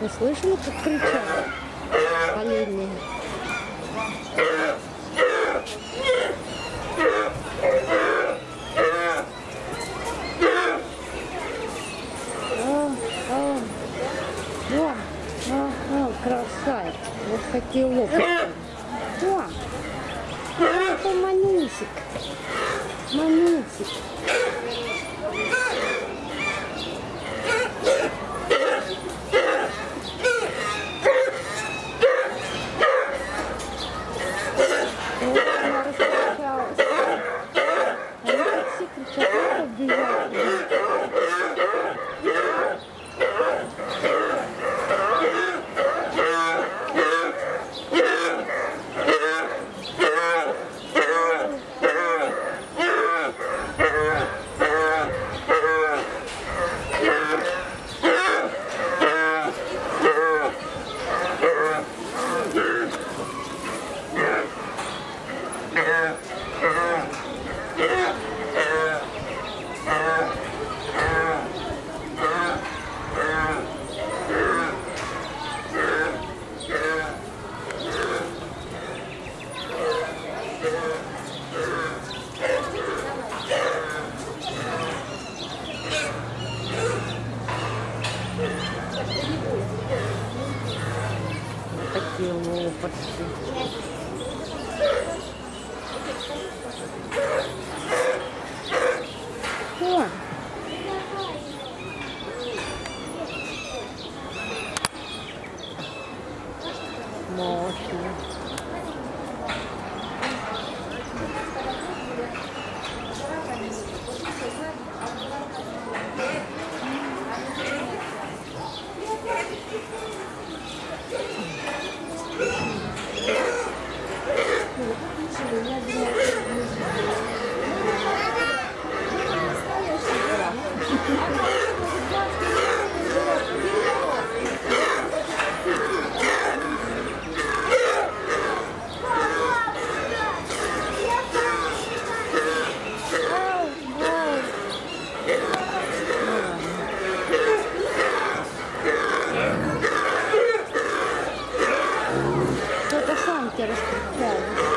Вы слышали, как кричат олени? О, о, вон, о, о, красавец. Вот какие локти. Вон. Это манюсик. Манюсик. Deus. Такие лопатки. О! Мощно. teraz tylko.